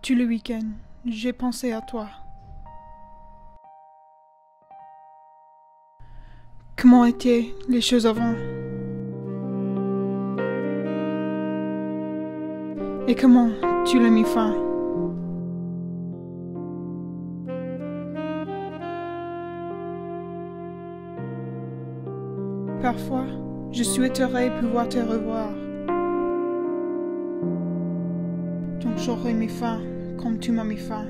Tout le week-end, j'ai pensé à toi. Comment étaient les choses avant? Et comment tu l'as mis fin? Parfois, je souhaiterais pouvoir te revoir. Donc j'aurais mis fin comme tu m'as mis fin.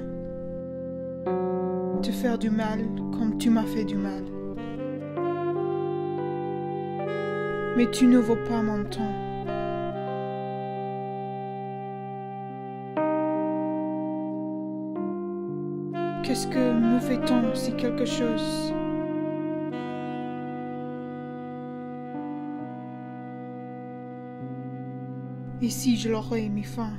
Te faire du mal comme tu m'as fait du mal. Mais tu ne vaux pas mon temps. Qu'est-ce que nous fait-on si quelque chose Et si je l'aurais mis fin?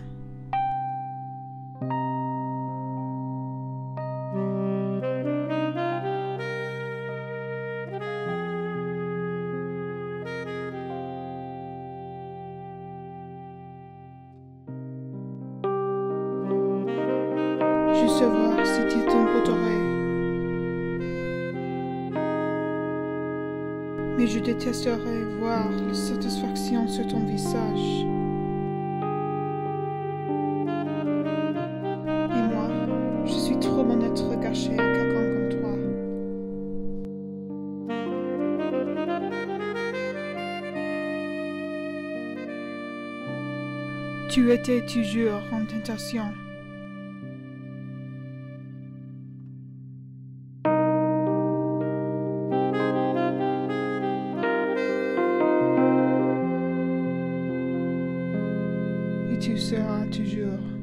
Tu t'emporterais. Mais je détesterais voir la satisfaction sur ton visage. Et moi, je suis trop bon d'être gâché à quelqu'un comme toi. Tu étais toujours en tentation. et tu seras toujours